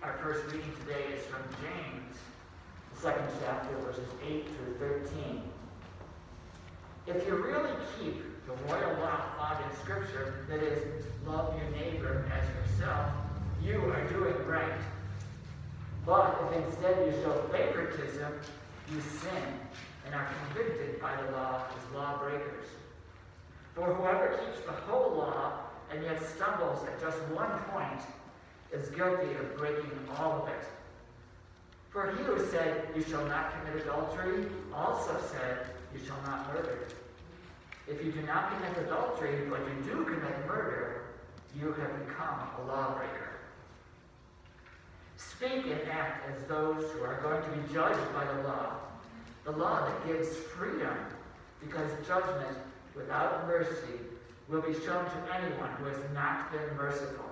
Our first reading today is from James, the second chapter, verses 8 through 13. If you really keep the royal law found in Scripture, that is, love your neighbor as yourself, you are doing right. But if instead you show favoritism, you sin and are convicted by the law as lawbreakers. For whoever keeps the whole law and yet stumbles at just one point is guilty of breaking all of it. For he who said, You shall not commit adultery, also said, You shall not murder. If you do not commit adultery, but you do commit murder, you have become a lawbreaker. Speak and act as those who are going to be judged by the law, the law that gives freedom, because judgment without mercy will be shown to anyone who has not been merciful.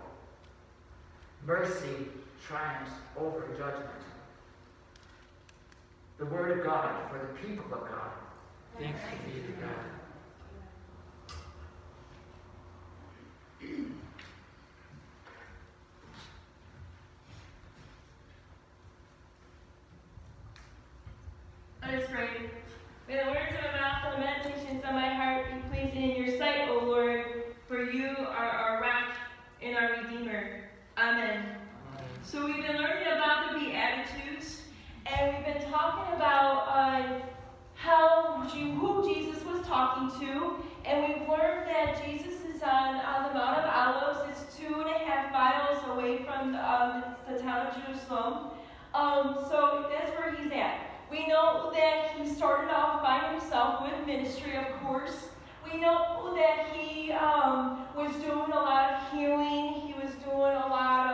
Mercy triumphs over judgment. The word of God for the people of God. Thanks be to God. Let us pray. May the words of my mouth and the meditations of my heart be pleasing in your sight, O Lord, for you are our rock and our Redeemer. Amen. So we've been learning about the Beatitudes, and we've been talking about uh, how who Jesus was talking to, and we've learned that Jesus is on, on the Mount of Olives. It's two and a half miles away from um, the town of Jerusalem. Um, so that's where he's at. We know that he started off by himself with ministry, of course. We know that he um, was doing a lot of healing. He was doing a lot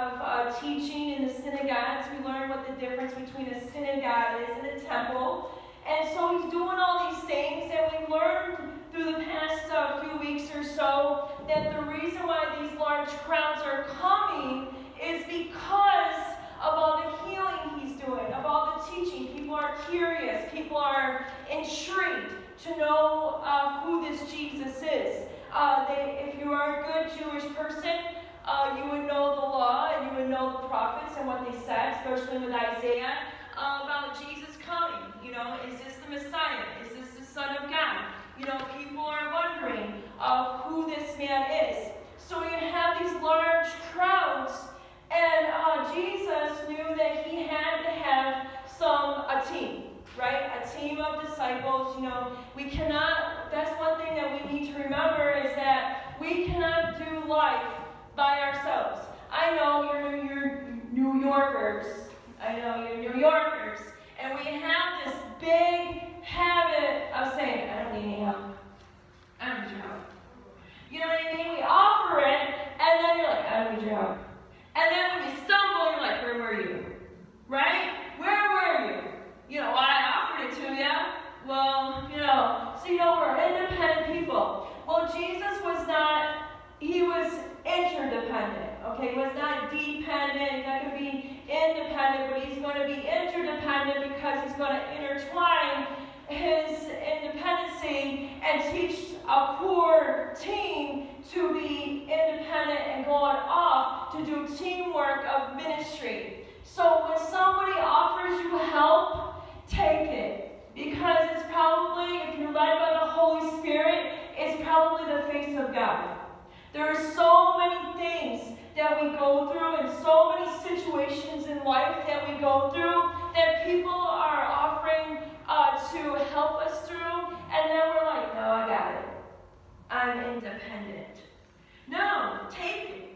teaching in the synagogues. We learned what the difference between a synagogue is and a temple. And so he's doing all these things, and we learned through the past uh, few weeks or so that the reason why these large crowds are coming is because of all the healing he's doing, of all the teaching. People are curious, people are intrigued to know uh, who this Jesus is. Uh, they, if you are a good Jewish person, uh, you would know the law and you would know the prophets and what they said, especially with Isaiah, uh, about Jesus coming. You know, is this the Messiah? Is this the Son of God? You know, people are wondering uh, who this man is. So you have these large crowds and uh, Jesus knew that he had to have some, a team, right? A team of disciples. You know, we cannot, that's one thing that we need to remember is that we cannot do life by ourselves. I know you're, you're New Yorkers. I know you're New Yorkers. And we have this big habit of saying, I don't need any help. I don't need your help. You know what I mean? We offer it, and then you're like, I don't need your help. And then when you stumble, you're like, where were you? Right? Where were you? You know, well, I offered it to you. Well, you know, so you know, we're independent people. Well, Jesus was not, he was interdependent. Okay, he was not dependent, he's not going to be independent, but he's going to be interdependent because he's going to intertwine his independency and teach a poor team to be independent and going off to do teamwork of ministry. So when somebody offers you help, take it. Because it's probably, if you're led by the Holy Spirit, it's probably the face of God. There are so many things that we go through and so many situations in life that we go through that people are offering uh, to help us through, and then we're like, no, I got it. I'm independent. No, take it.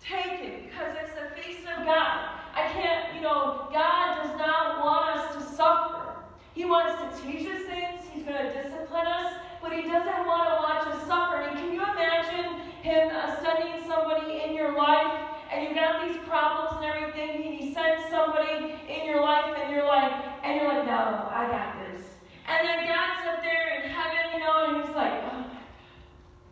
Take it because it's the face of God. I can't, you know, God does not want us to suffer. He wants to teach us things, He's going to discipline us, but He doesn't want to watch us suffer. And can you imagine Him uh, sending somebody in your life and you got these problems and everything, and He sends somebody in your life and you're like, and you're like, no, I got this. And then God's up there in heaven, you know, and He's like, oh,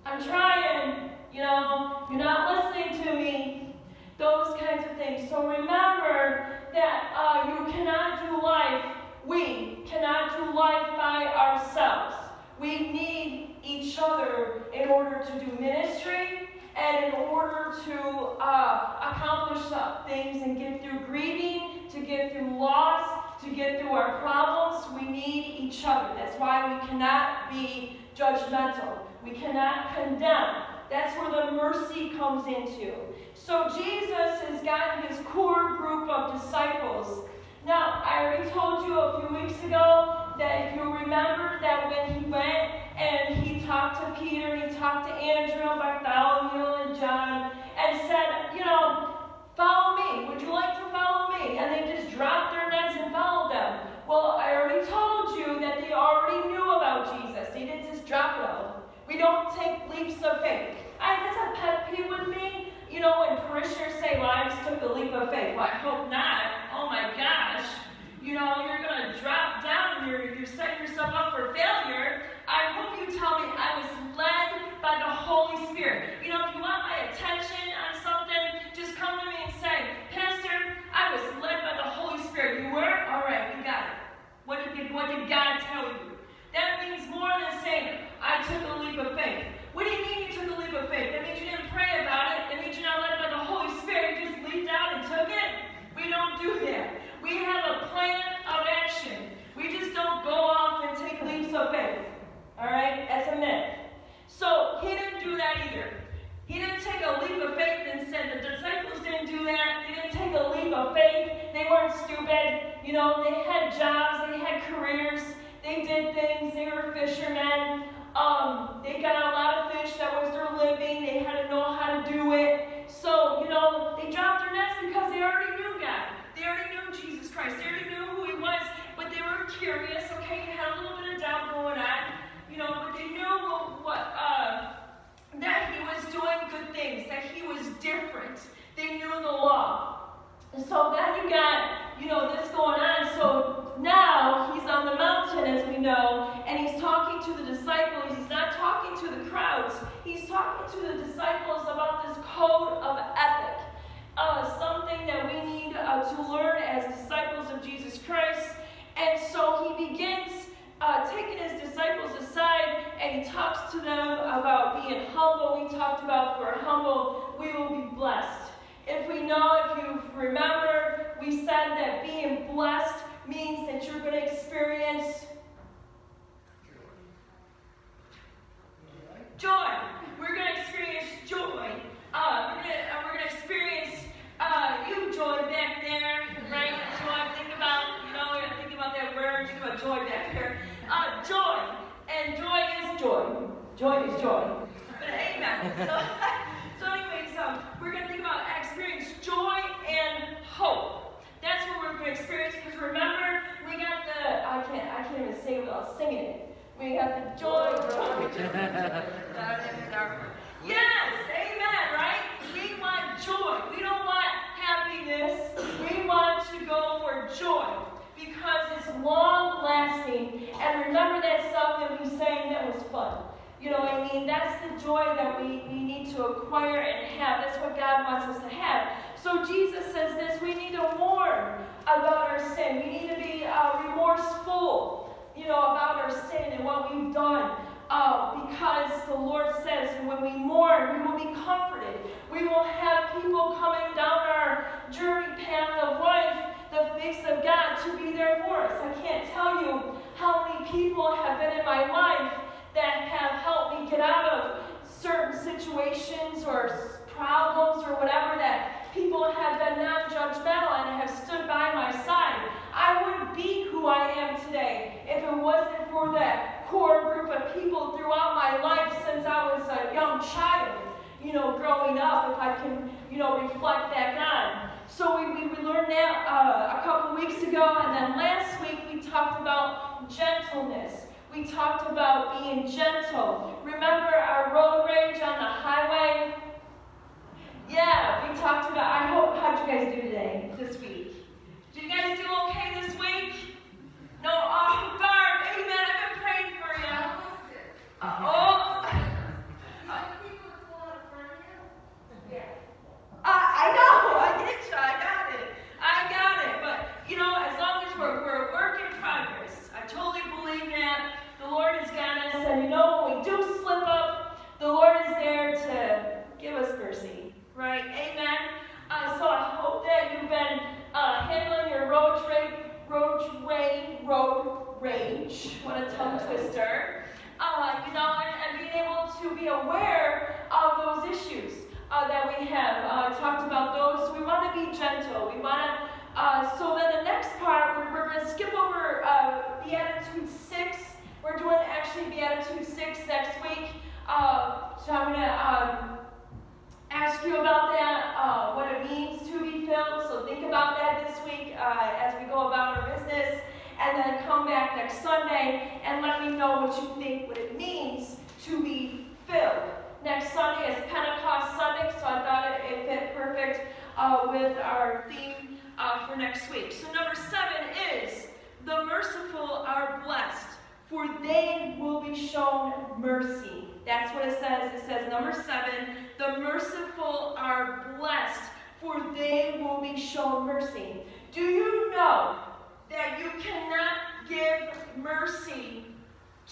I'm trying, you know, you're not listening to me. Those kinds of things. So remember that uh, you cannot do life, we cannot do life by ourselves. We need each other in order to do ministry And in order to uh, accomplish things and get through grieving, to get through loss, to get through our problems, we need each other. That's why we cannot be judgmental. We cannot condemn. That's where the mercy comes into. So Jesus has gotten his core group of disciples. Now, I already told you a few weeks ago that if you remember that when he went and he talked to Peter, he talked to Andrew, and Bartholomew, and John, and said, you know, follow me. Would you like to follow me? And they just dropped their nets and followed them. Well, I already told you that they already knew about Jesus. They didn't just drop it all. We don't take leaps of faith. I, that's a pet peeve with me. You know, when parishioners say, well, I just took a leap of faith. Well, I hope not. Oh my gosh. You know, you're going to drop down. You're, you're setting yourself up for failure. I hope you tell me I was led by the Holy Spirit. You know, if you want my attention on something, just come to me and say, Pastor, I was led by the Holy Spirit. You were? All right, you got it. What did, what did God tell you? That means more than saying, I took a leap of faith. What do you mean you took a leap of faith? That means you didn't pray about it. That means you're not led by the Holy Spirit. You just leaped out and took it. We don't do that. We have a plan of action. We just don't go off and take leaps of faith. All right? That's a myth. So he didn't do that either. He didn't take a leap of faith and said the disciples didn't do that. They didn't take a leap of faith. They weren't stupid. You know, they had jobs, they had careers. They did things. They were fishermen. Um, they got a lot of fish. That was their living. They had to know how to do it. So, you know, they dropped their nets because they already knew God. They already knew Jesus Christ. They already knew who he was. But they were curious. Okay, they had a little bit of doubt going on. You know, but they knew what, what uh, that he was doing good things, that he was different. They knew the law. So then you got, you know, this going on. So now he's on the mountain, as we know, and he's talking to the disciples. He's not talking to the crowds. He's talking to the disciples about this code of ethic. Uh, something that we need uh, to learn as disciples of Jesus Christ. And so he begins uh, taking his disciples aside and he talks to them about being humble. We talked about for humble, we will be blessed. If we know, if you remember, we said that being blessed means that you're going to experience joy. We're going to experience joy. Uh, we're going uh, we're to experience uh, you, joy, back there, right? Joy, think about, you know, think about that word, think about joy back there. Uh, joy. And joy is joy. Joy is joy. But amen. So, so anyways, um, we're going to think about experience joy and hope. That's what we're going to experience because remember, we got the, I can't, I can't even say it without singing it. We got the joy, joy, Yes, amen, right? We want joy. We don't want happiness. We want to go for joy because it's long lasting. And remember that song that we sang that was fun. You know I mean? That's the joy that we, we need to acquire and have. That's what God wants us to have. So Jesus says this we need to mourn about our sin. We need to be uh, remorseful, you know, about our sin and what we've done. Uh, because the Lord says when we mourn, we will be comforted. We will have people coming down our journey path of life, the face of God, to be there for us. I can't tell you how many people have been in my life that have helped me get out of certain situations or problems or whatever that people have been non-judgmental and have stood by my side. I wouldn't be who I am today if it wasn't for that core group of people throughout my life since I was a young child, you know, growing up, if I can, you know, reflect back on. So we, we, we learned that uh, a couple weeks ago, and then last week we talked about gentleness. We talked about being gentle. Remember our road rage on the highway? Yeah, we talked about, I hope, how'd you guys do today, this week? Did you guys do okay this week? No, oh, road rage, road rage, road rage. What a tongue twister. Uh, you know, and, and, being able to be aware of those issues uh, that we have uh, talked about. Those so we want to be gentle. We want to. Uh, so then the next part, we're, we're going to skip over uh, Beatitude six. We're doing actually Beatitude six next week. Uh, so I'm going to um, ask you about that week as we go about our business and then come back next Sunday and let me know what you think what it means to be filled. Next Sunday is Pentecost Sunday, so I thought it, it fit perfect uh, with our theme uh, for next week. So number seven is the merciful are blessed, for they will be shown mercy. That's what it says. It says number seven, the merciful are blessed, for they will be shown mercy. Do you know that you cannot give mercy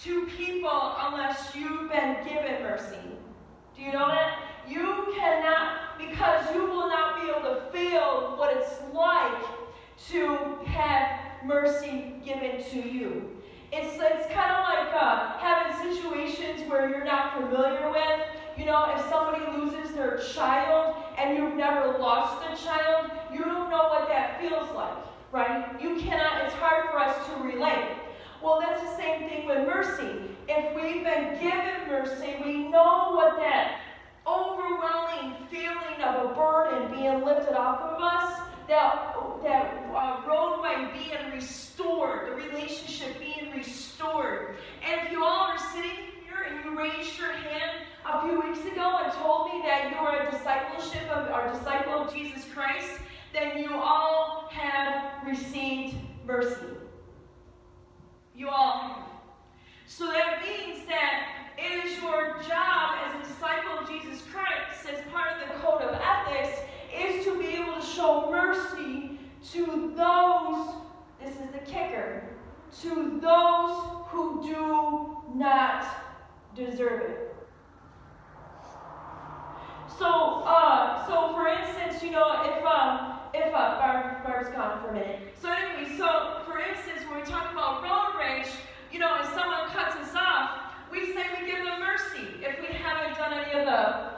to people unless you've been given mercy. Do you know that? You cannot, because you will not be able to feel what it's like to have mercy given to you. It's, it's kind of like uh, having situations where you're not familiar with. You know, if somebody loses their child and you've never lost a child, you don't know what that feels like right? You cannot, it's hard for us to relate. Well, that's the same thing with mercy. If we've been given mercy, we know what that overwhelming feeling of a burden being lifted off of us, that, that uh, roadway being restored, the relationship being restored. And if you all are sitting and you raised your hand a few weeks ago and told me that you are a discipleship of, or disciple of Jesus Christ, then you all have received mercy. You all have. So that means that it is your job as a disciple of Jesus Christ, as part of the code of ethics, is to be able to show mercy to those, this is the kicker, to those who do not deserve it. So, uh, so for instance, you know, if um, if uh, Barb, Barb's gone for a minute. So anyway, so for instance, when we talk about road rage, you know, if someone cuts us off, we say we give them mercy. If we haven't done any of the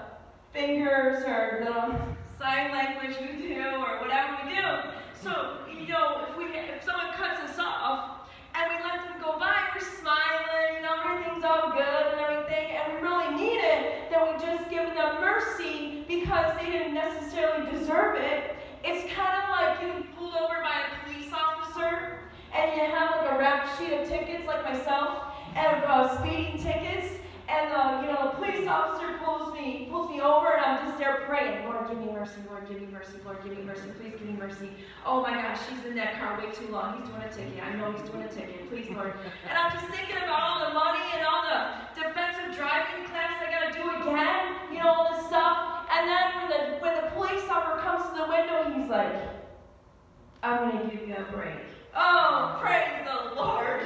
fingers or the sign language we do or whatever we do. So, you know, if we if someone cuts us off and we let them go by, we're smiling, you know, everything's all good and everything, and we really need it, then we just give them mercy because they didn't necessarily deserve it. It's kind of like getting pulled over by a police officer and you have like a wrapped sheet of tickets, like myself, and uh, speeding tickets. And uh, you know, the police officer pulls me, pulls me over, and I'm just there praying, Lord, give me mercy, Lord, give me mercy, Lord, give me mercy, please give me mercy. Oh my gosh, she's in that car way too long. He's doing a ticket. I know he's doing a ticket. Please, Lord. And I'm just thinking about all the money and all the defensive driving class I gotta do again, you know, all this stuff. And then when the, when the police officer comes to the window, he's like, I'm to give you a break. Oh, praise the Lord.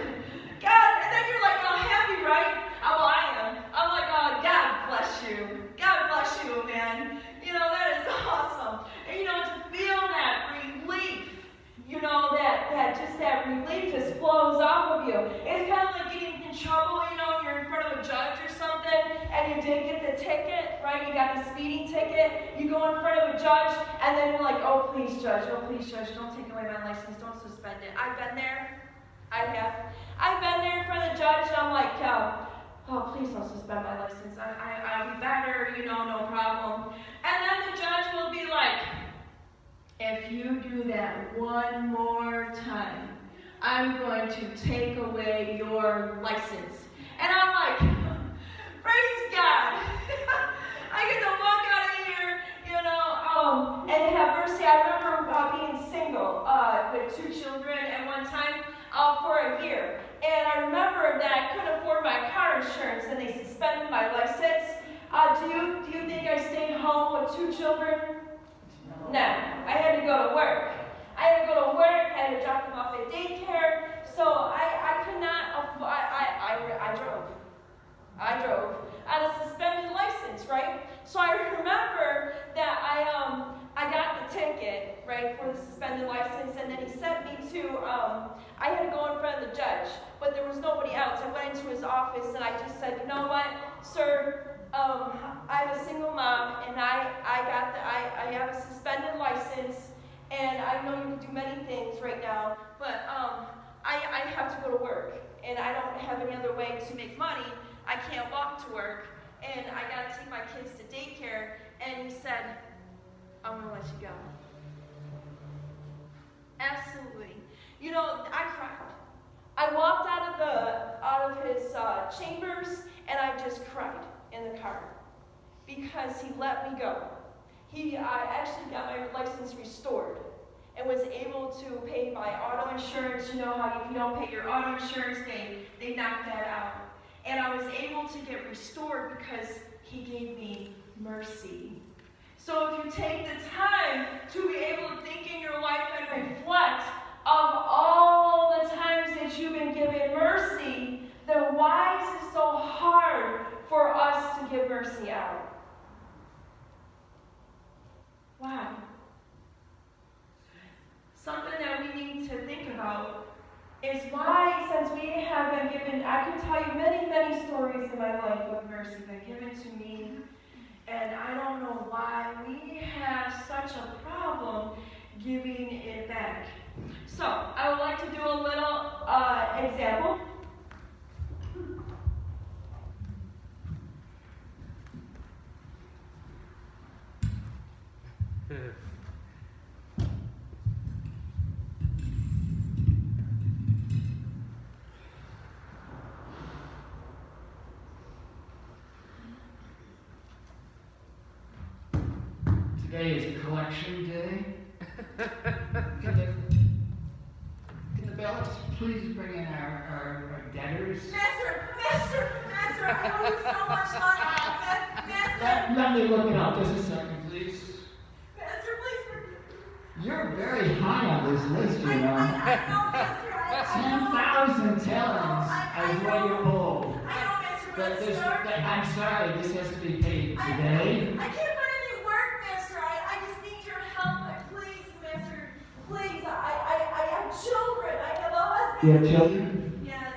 God, and then you're like all happy, right? Oh, well, I am. I'm like, oh, God bless you. God bless you, man. You know, that is awesome. And, you know, to feel that relief, you know, that, that just that relief just flows off of you. It's kind of like getting in trouble, you know, you're in front of a judge or something, and you did get the ticket, right? You got the speeding ticket. You go in front of a judge, and then you're like, oh, please, judge, oh, please, judge, don't take away my license, don't suspend it. I've been there. I have. I've been there in front of the judge, and I'm like, um, oh, please don't suspend my license. I, I, I'll be better, you know, no problem. And then the judge will be like, if you do that one more time, I'm going to take away your license. And I'm like, Praise God. I get to walk out of here, you know, um, and have mercy. I remember uh, being single uh, with two children at one time uh, for a year. And I remember that I couldn't afford my car insurance and they suspended my license. Uh, do, you, do you think I stayed home with two children? No. I had to go to work. I had to go to work, I had to drop them off at daycare. So I, I could not, I, I, I, I drove. I drove. I had a suspended license, right? So I remember that I um I got the ticket, right, for the suspended license, and then he sent me to, um, I had to go in front of the judge, but there was nobody else. I went into his office and I just said, you know what, sir, um, I'm a single mom, and I, I got the, I, I have a suspended license, and I know you can do many things right now, but, um, I, I have to go to work, and I don't have any other way to make money. I can't walk to work, and I gotta take my kids to daycare, and he said, I'm gonna let you go. Absolutely. You know, I cried. I walked out of the out of his uh, chambers and I just cried in the car because he let me go. He I actually got my license restored and was able to pay my auto insurance. You know how if you don't pay your auto insurance, they they knock that out. And I was able to get restored because he gave me mercy. So if you take the time to be able to think in your life and reflect all the times that you've been given mercy, then why is it so hard for us to give mercy out? Wow. Something that we need to think about is why, since we have been given, I can tell you many, many stories in my life of mercy been given to me and I don't know why we have such a problem giving it back. So, I would like to do a little uh, example. Today is collection day. Can the, can the ballots please bring in our, our, our debtors? Master, master, master, I owe you so much money. Ma- Let, Master, let me look it up just a second, please. master, please You're very high on this list, you I, I, know. I know, master, I, I know. talents is what you owe. I know, master, but this, sorry. I'm sorry, this has to be paid today. I can't find any work, master. I, I just need your help. Please, master, please. I, I, I have children. I have a husband. You have children? Yes,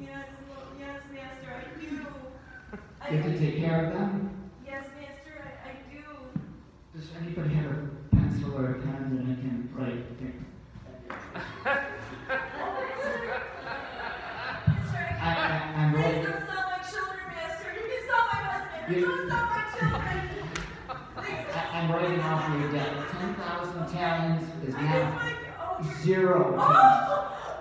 yes, yes, master, I do. I, You have to take care of them? Zero.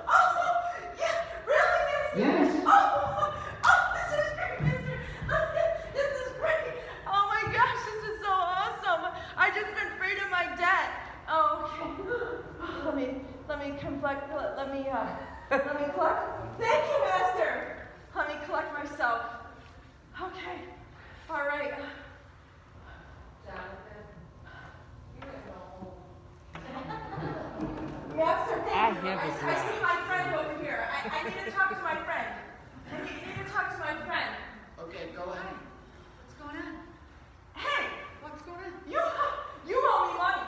Oh, oh, yeah, really, mister? Yes. Oh, oh, this is great, mister. This is great. Oh my gosh, this is so awesome. I just been freed of my debt. Oh, okay. Let me, let me collect, let, let me, uh, let me collect. Thank you, master. Let me collect myself. Okay. All right. Master, thank you. I, I see my friend over here. I, I need to talk to my friend. I need, need to talk to my friend. Okay, go ahead. What's going on? Hey, What's going on? you you owe me money.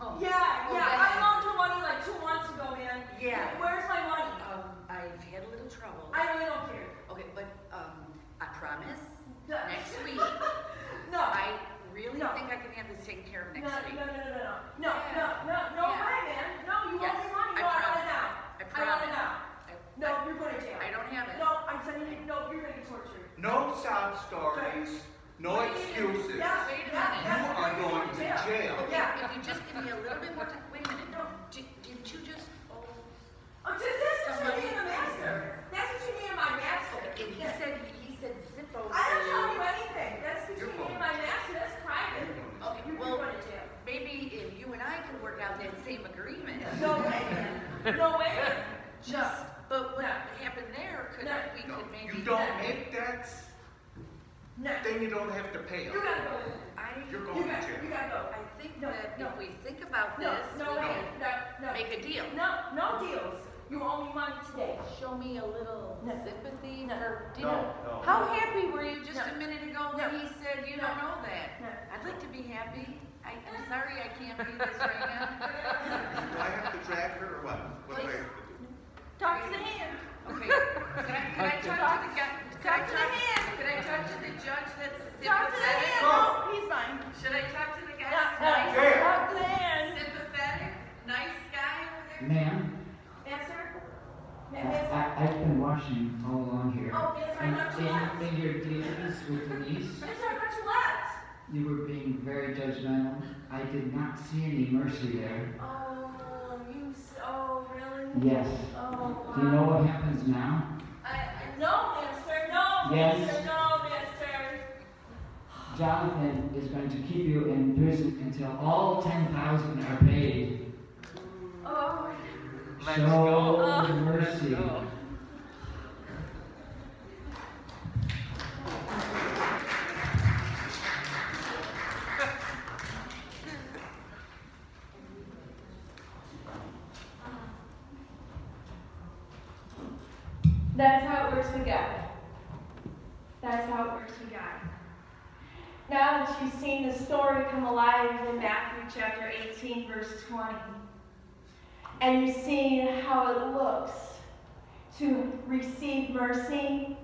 Oh, Yeah, yeah. okay. I loaned you money like two months ago, man. Yeah. Where's my money? Um, I've had a little trouble. I really don't care. Okay, but, um, I promise, No. next week, No. I really No. think I can have this taken care of no, next no, week. no, no, no, no, no, Yeah. no, no, no Yeah. way, man. No, you Yes, owe me money. I No, I want promise. it now. I I want it promise. now. I- No, I- you're going to jail. I don't have it. No, I'm sending you. No, you're going to get tortured. No sob stories, no excuses. Yeah, Wait a yeah, minute. yeah, You are you're going to jail. Okay, Yeah. if you just give me a little bit more time, wait a minute, Di- didn't you just, oh, Oh, just, that's what you need in a master. That's what you need in my master. and he Yeah. said, he said Zippo. I don't said- tell you anything. That's between me and my master. That's private. Okay, You're well, going to jail. maybe if you and I can work out that same agreement. No way. No way. Just, but what No. happened there, could, No. we No, could maybe. You don't make debts, No. then you don't have to pay You gotta go. I, You're You going to got. jail. You gotta go. I think No, that no. if we think about No. this, No we can No. No. make a deal. No. No deals. You owe me money today. Show me a little No. sympathy No. for, did No, no. how happy were you just No. a minute ago No. when he said you No. don't know that? No. I'd like to be happy. I, I'm sorry I can't do this right now. Do I have to drag her or what? What do I have to do? Talk to the hand. Okay, could I, could I talk to the guy? Could I Talk to the hand. Could I talk to the judge that's Talk to the sympathetic? hand. No, he's fine. Should I talk to the guy No, that's no, nice? Yeah. talk to the hand. Sympathetic, nice guy over there? Ma'am, Yes, sir? I, Yes, sir? I- I've been watching all along here. Oh, yes, sir, I And got you in, in your dealings with Denise, Yes, sir, I got you last. you were being very judgmental. I did not see any mercy there. Oh, you, s- oh, really? Yes. Oh, wow. Do you know what happens now? I, I, no, mister, no, Yes. mister, no, mister. Jonathan is going to keep you in prison until all ten thousand are paid. Oh, Let's Show go. Oh. mercy. Go. That's how it works with God. That's how it works with God. Now that you've seen the story come alive in Matthew chapter 18, verse 20, and you've seen how it looks to receive mercy,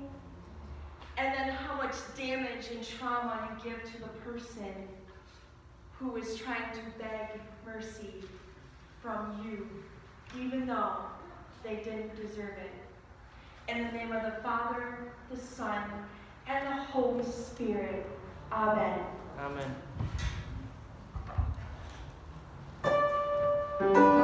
and then how much damage and trauma you give to the person who is trying to beg mercy from you, even though they didn't deserve it. In the name of the Father, the Son, and the Holy Spirit. Amen. Amen. Praise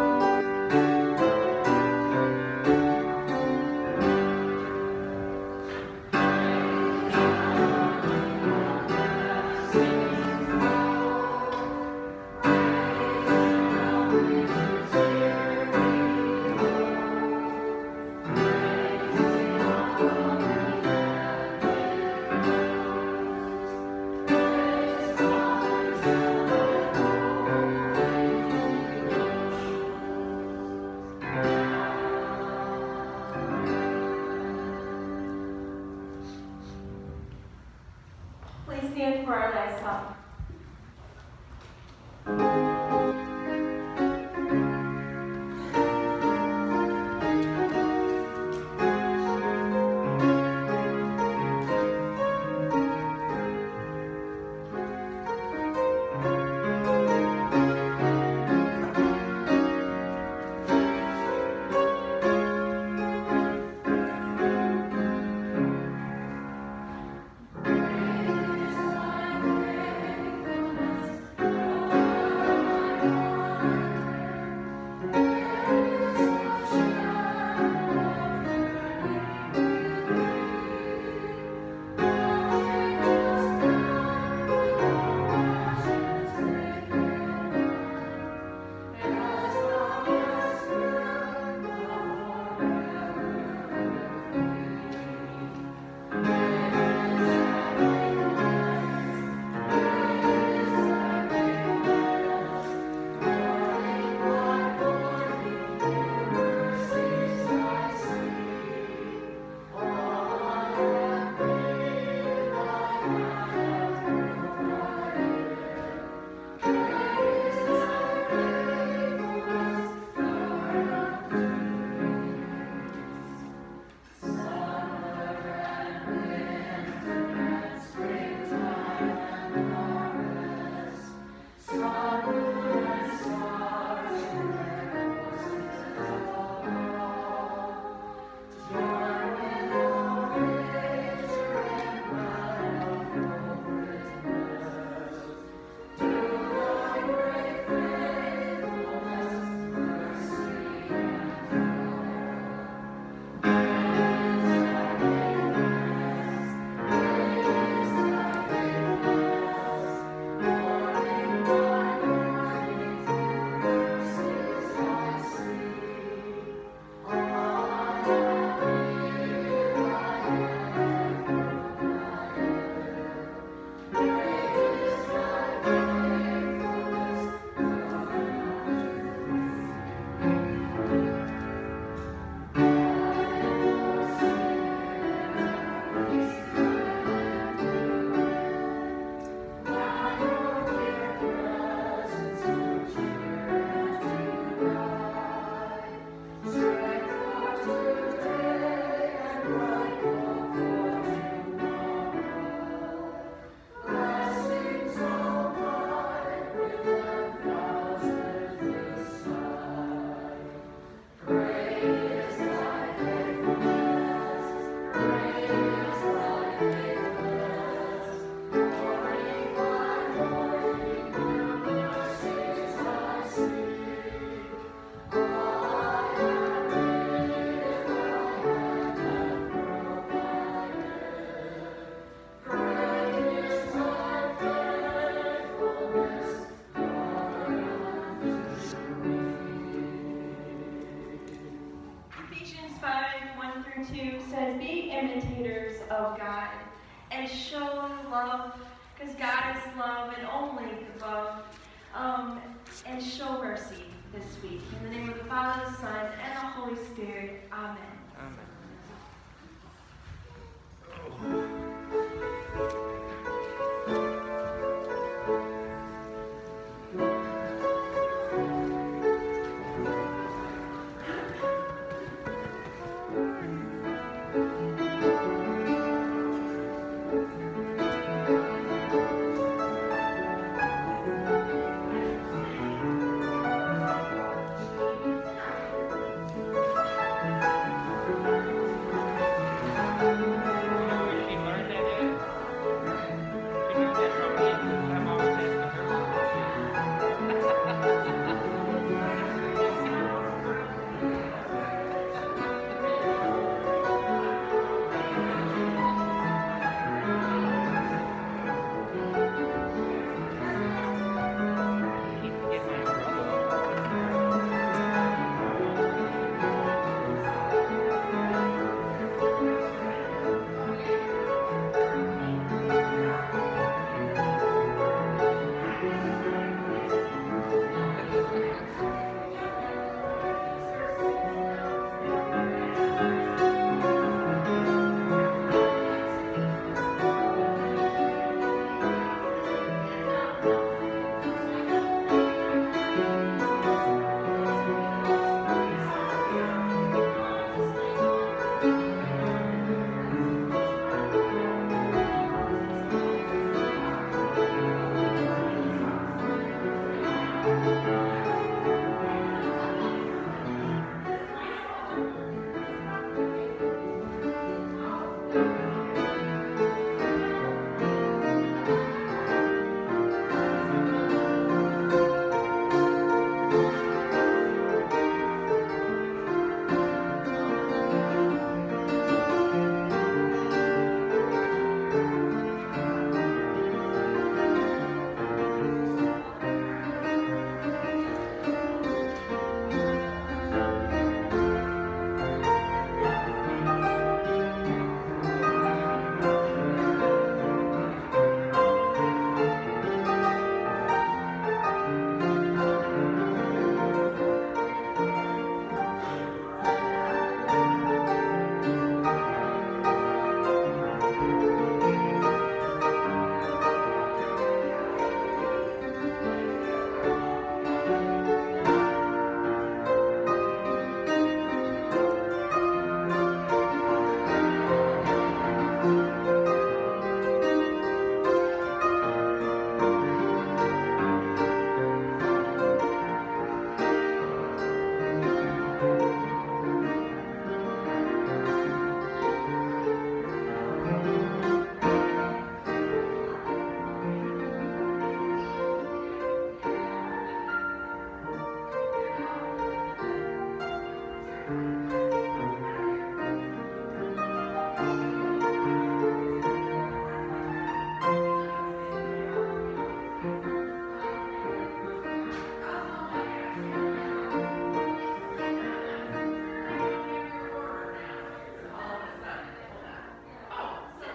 and show mercy this week. In the name of the Father, the Son, and the Holy Spirit. Amen.